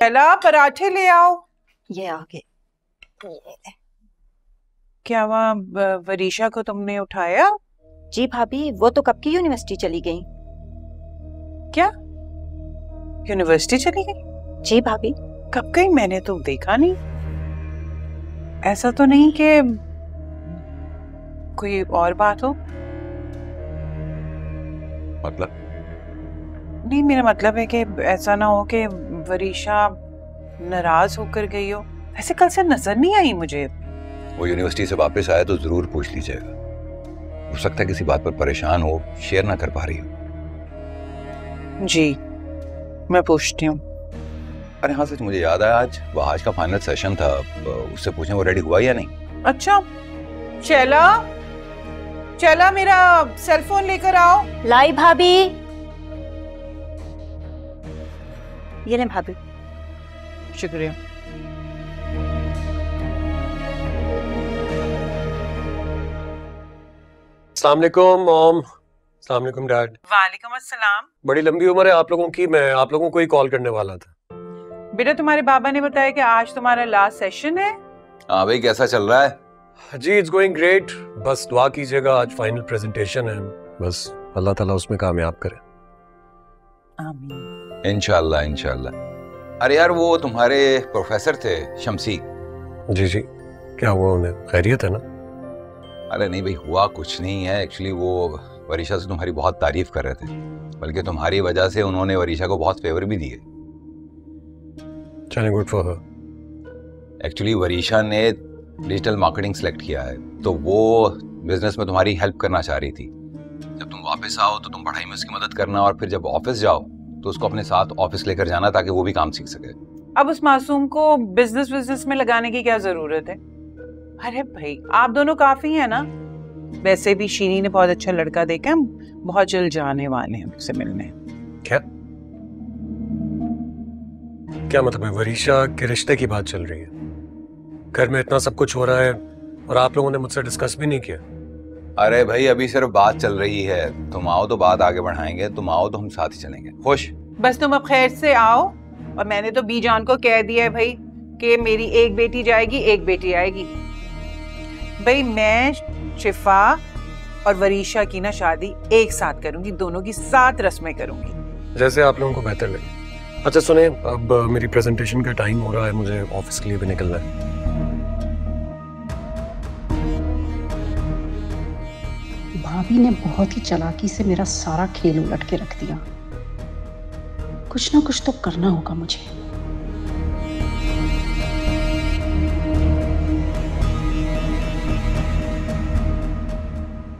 पहला पराठे ले आओ। ये आगे। क्या वहाँ वरीशा को तुमने उठाया? जी भाभी वो तो कब की यूनिवर्सिटी चली गई? क्या? यूनिवर्सिटी चली गई? जी भाभी। कब गई? मैंने तो देखा नहीं। ऐसा तो नहीं कि कोई और बात हो। मतलब? नहीं मेरा मतलब है कि ऐसा ना हो कि वरीशा नाराज़ होकर गई हो? ऐसे कल से नज़र नहीं आई मुझे। वो यूनिवर्सिटी से वापस आया तो ज़रूर पूछ लीजिएगा। हो सकता है किसी बात पर परेशान हो शेयर ना कर पा रही हो। जी मैं पूछती हूँ। अरे हाँ सच मुझे याद आया आज। वो आज का फाइनल सेशन था। उससे पूछें वो रेडी हुआ या नहीं? अच्छा चला चला मेरा सेल फ़ोन लेकर आओ। लाई भाभी। ये ले भाभी शुक्रिया अस्सलाम वालेकुम मॉम अस्सलाम डैड वालेकुम अस्सलाम बड़ी लंबी उम्र है आप लोगों की मैं आप लोगों को ही कॉल करने वाला था। बेटा तुम्हारे बाबा ने बताया कि आज तुम्हारा लास्ट सेशन है। हाँ भाई कैसा चल रहा है? जी इट्स गोइंग ग्रेट बस दुआ कीजिएगा आज फाइनल प्रेजेंटेशन है। बस अल्लाह ताला उसमें कामयाब करे। आमीन। इनशाला इनशाला अरे यार वो तुम्हारे प्रोफेसर थे शमसी। जी जी। क्या हुआ उन्हें? खैरियत है ना? अरे नहीं भाई हुआ कुछ नहीं है। एक्चुअली वो वरीशा से तुम्हारी बहुत तारीफ़ कर रहे थे। बल्कि तुम्हारी वजह से उन्होंने वरीशा को बहुत फेवर भी दिए। Good for her actually Varisha ने डिजिटल मार्केटिंग सेलेक्ट किया है। तो वो बिज़नेस में तुम्हारी हेल्प करना चाह रही थी। जब तुम वापस आओ तो तुम पढ़ाई में उसकी मदद करना और फिर जब ऑफ़िस जाओ तो उसको अपने साथ ऑफ़िस लेकर जाना ताकि वो भी काम सीख सके। अब उस मासूम को बिज़नेस बिज़नेस में लगाने की क्या ज़रूरत है? अरे भाई आप दोनों काफ़ी हैं ना? वैसे भी शीनी ने बहुत अच्छा लड़का देखा हम बहुत जल्द जाने वाले हैं उससे मिलने। क्या क्या मतलब है? वरीशा के रिश्ते की बात चल रही है। घर में इतना सब कुछ हो रहा है और आप लोगों ने मुझसे डिस्कस भी नहीं किया। अरे भाई अभी सिर्फ़ बात चल रही है। तुम आओ तो बात आगे बढ़ाएँगे तुम आओ तो हम साथ ही चलेंगे। खुश? बस तुम अब खैर से आओ। और मैंने तो बी जान को कह दिया है भाई कि मेरी एक बेटी जाएगी एक बेटी आएगी। भाई मैं शिफा और वरीशा की ना शादी एक साथ करूँगी दोनों की सात रस्में करूँगी। जैसे आप लोगों को बेहतर लगे। अच्छा सुने अब मेरी प्रेजेंटेशन का टाइम हो रहा है मुझे ऑफ़िस के लिए भी निकलना है। भाभी ने बहुत ही चलाकी से मेरा सारा खेल उलट के रख दिया। कुछ ना कुछ तो करना होगा मुझे।